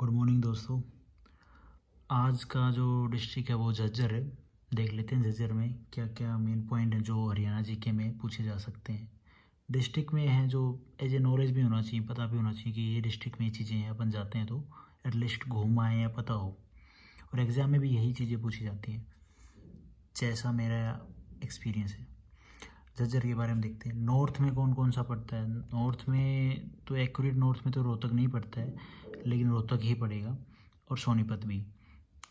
Good morning दोस्तों। आज का जो डिस्ट्रिक्ट है, वो झज्जर है। देख लेते हैं झज्जर में क्या क्या मेन पॉइंट हैं जो हरियाणा जी के में पूछे जा सकते हैं। डिस्ट्रिक्ट में है जो एज ए नॉलेज भी होना चाहिए, पता भी होना चाहिए कि ये डिस्ट्रिक्ट में ये चीज़ें हैं। अपन जाते हैं तो एटलीस्ट घूम आए या पता हो। और एग्ज़ाम में भी यही चीज़ें पूछी जाती हैं। जैसा मेरा एक्सपीरियंस है। झज्जर के बारे में देखते हैं। नॉर्थ में कौन कौन सा पड़ता है? नॉर्थ में तो एक्यूरेट नॉर्थ में तो रोहतक नहीं पड़ता है, लेकिन रोहतक ही पड़ेगा, और सोनीपत भी।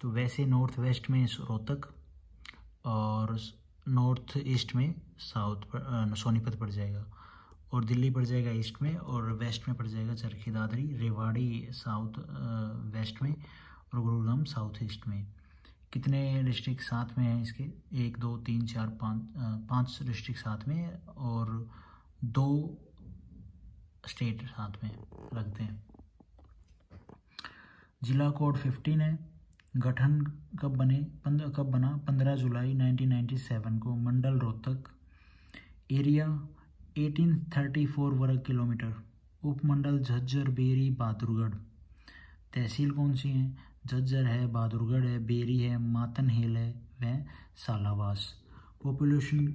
तो वैसे नॉर्थ वेस्ट में रोहतक और नॉर्थ ईस्ट में साउथ सोनीपत पड़ जाएगा, और दिल्ली पड़ जाएगा ईस्ट में, और वेस्ट में पड़ जाएगा चरखी दादरी, रेवाड़ी साउथ वेस्ट में, और गुरुग्राम साउथ ईस्ट में। कितने डिस्ट्रिक्ट साथ में हैं इसके? एक, दो, तीन, चार, पाँच पाँच डिस्ट्रिक्ट साथ में और दो स्टेट साथ में लगते हैं। जिला कोड फिफ्टीन है। गठन कब बने? पंद्रह कब बना? पंद्रह जुलाई 1997 को मंडल रोहतक। एरिया 1834 वर्ग किलोमीटर। उपमंडल झज्जर, बेरी बहादुरगढ़ तहसील कौन सी है? झज्जर है बहादुरगढ़ है, बेरी है, मातन हिल है व सालावास। पॉपुलेशन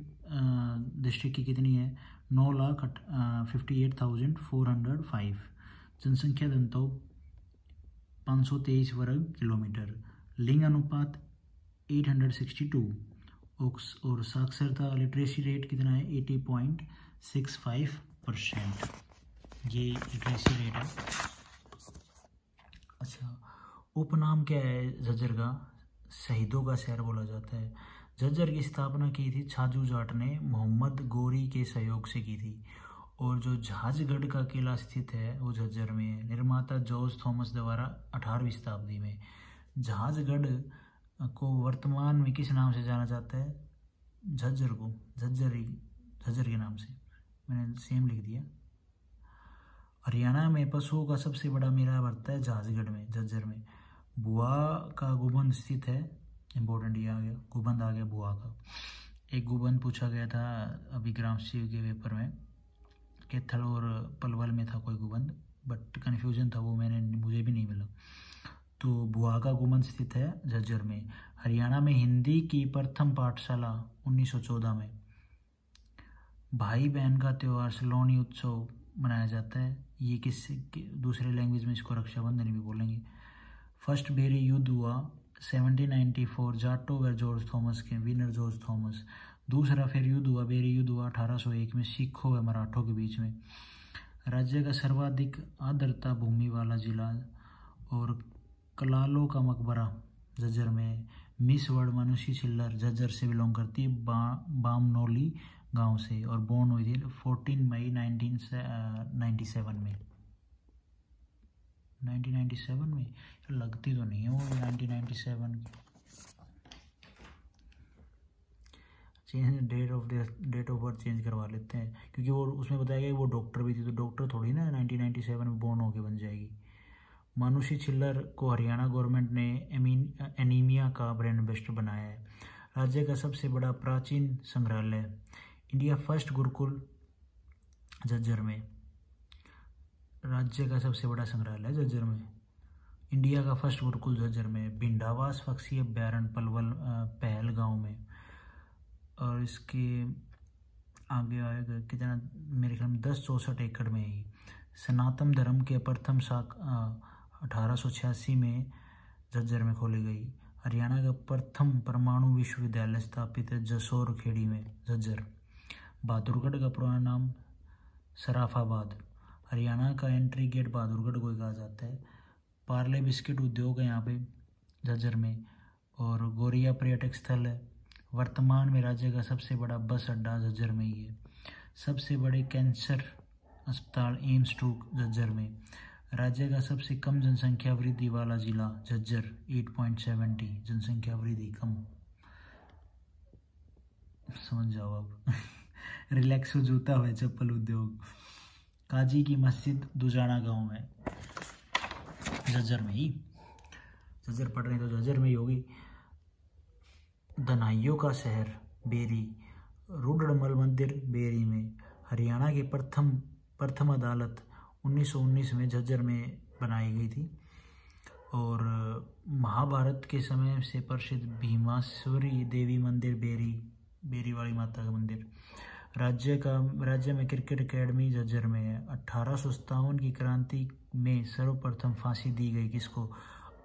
डिस्ट्रिक्ट की कितनी है? नौ lakh fifty eight thousand four hundred five जनसंख्या दंतो, पाँच सौ तेईस वर्ग किलोमीटर। लिंग अनुपात एट हंड्रेड सिक्सटी टू और साक्षरता लिटरेसी रेट कितना है? Eighty point six five percent ये लिटरेसी रेट है। उपनाम क्या है झज्जर का? शहीदों का शहर बोला जाता है। झज्जर की स्थापना की थी छाजू जाट ने मोहम्मद गोरी के सहयोग से की थी। और जो झाजगढ़ का किला स्थित है, वो झज्जर में है। निर्माता जॉर्ज थॉमस द्वारा अठारहवीं शताब्दी में। झाजगढ़ को वर्तमान में किस नाम से जाना जाता है? झज्जर को। झज्जर झज्जर के नाम से। मैंने सेम लिख दिया। हरियाणा में पशुओं का सबसे बड़ा मेला बढ़ता है झाजगढ़ में, झज्जर में। बुआ का गुबंद स्थित है इम्पोर्टेंट ये आ गया, गुबंद आ गया बुआ का। एक गुबंद पूछा गया था अभी ग्राम शिव के पेपर में केथल और पलवल में था कोई गुबंद बट कन्फ्यूज़न था, वो मैंने, मुझे भी नहीं मिला। तो बुआ का गुबंद स्थित है झज्जर में, हरियाणा में हिंदी की प्रथम पाठशाला 1914 में। भाई बहन का त्यौहार सलोनी उत्सव मनाया जाता है, ये किस दूसरे लैंग्वेज में इसको रक्षाबंधन भी बोलेंगे। फ़र्स्ट बेरी युद्ध हुआ 1794 जाटो व जॉर्ज थॉमस के, विनर जॉर्ज थॉमस। दूसरा फिर युद्ध हुआ, बेरी युद्ध हुआ 1801 में सिखों व मराठों के बीच में। राज्य का सर्वाधिक आर्द्रता भूमि वाला जिला और कलालो का मकबरा, जज्जर में मिस वर्ल्ड मनुष्य चिल्लर, जज्जर से बिलोंग करती है बा, बामनोली गाँव से और बोर्न हुई थी 14 मई 1997 में। 1997 में? लगती तो नहीं है वो 1997 की। Change, date of date of birth change करवा लेते हैं। क्योंकि वो उसमें बताया गया वो डॉक्टर भी थी तो डॉक्टर थोड़ी ना 1997 में बोर्न होके बन जाएगी। मानुषी छिल्लर को हरियाणा गवर्नमेंट ने एनीमिया का ब्रेन एम्बेसडर बनाया है। राज्य का सबसे बड़ा प्राचीन संग्रहालय, इंडिया फ़र्स्ट गुरुकुल, झज्जर में। राज्य का सबसे बड़ा संग्रहालय झज्जर में। इंडिया का फ़र्स्ट गुरुकुल झज्जर में भिंडावास पक्षी अभ्यारण पलवल पहल गाँव में। और इसके आगे आएगा, कितना, मेरे ख्याल में दस चौंसठ एकड़ में ही। सनातन धर्म के प्रथम शाख अठारह सौ छियासी में झज्जर में खोली गई। हरियाणा का प्रथम परमाणु विश्वविद्यालय स्थापित है जसोर खेड़ी में झज्जर बहादुरगढ़ का पुराना नाम सराफाबाद। हरियाणा का एंट्री गेट बहादुरगढ़ को कहा जाता है। पार्ले बिस्किट उद्योग है यहाँ पे, झज्जर में, और गोरिया पर्यटक स्थल है। वर्तमान में राज्य का सबसे बड़ा बस अड्डा झज्जर में ही है। सबसे बड़े कैंसर अस्पताल एम्स टू झज्जर में। राज्य का सबसे कम जनसंख्या वृद्धि वाला जिला झज्जर 8.70 जनसंख्या वृद्धि कम। समझ जाओ अब रिलैक्सो जूता हुए चप्पल उद्योग। काजी की मस्जिद दुजाना गाँव में। झज्जर में ही। झज्जर पढ़ रहे हैं तो झज्जर में ही होगी। दनाइयों का शहर, बेरी। रुडमल मंदिर, बेरी में। हरियाणा की प्रथम प्रथम अदालत 1919 में झज्जर में बनाई गई थी। और महाभारत के समय से प्रसिद्ध भीमाश्वरी देवी मंदिर, बेरी। बेरी वाली माता का मंदिर। राज्य का, राज्य में क्रिकेट एकेडमी झज्जर में है। अठारह की क्रांति में सर्वप्रथम फांसी दी गई किसको?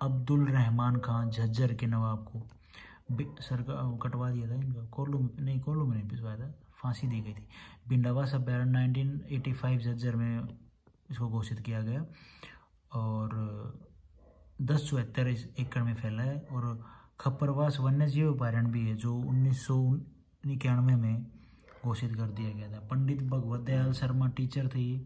अब्दुल रहमान खान, झज्जर के नवाब को। सरकार कटवा दिया था इनका। कोल्लू नहीं कोल्लू में नहीं पिछवाया था। फांसी दी गई थी। बिंडावा सब बैरन नाइनटीन एटी फाइव झज्जर में इसको घोषित किया गया। और दस चौहत्तर एकड़ में फैला है। और खप्परवास वन्य जीव अभ्यारण भी है, जो उन्नीस सौ इक्यानवे में घोषित कर दिया गया था। पंडित भगवत दयाल शर्मा टीचर थे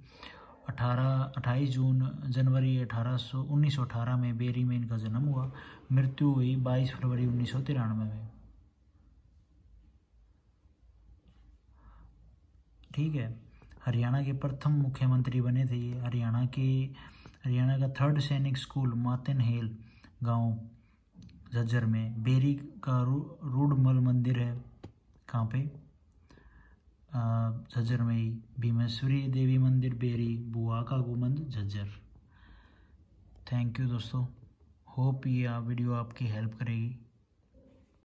अठारह, अट्ठाईस जून, जनवरी अठारह सौ, उन्नीस सौ अठारह में बेरी में इनका जन्म हुआ। मृत्यु हुई बाईस फरवरी उन्नीस सौ तिरानवे में। ठीक है। हरियाणा के प्रथम मुख्यमंत्री बने थे ये। हरियाणा के, हरियाणा का थर्ड सैनिक स्कूल मातन हेल गाँव, झज्जर में। बेरी का रूडमल मंदिर है। कहाँ पे? झज्जर में भीमेश्वरी देवी मंदिर बेरी, बुआ का गुमंद झज्जर। थैंक यू दोस्तों। होप ये वीडियो आपकी हेल्प करेगी।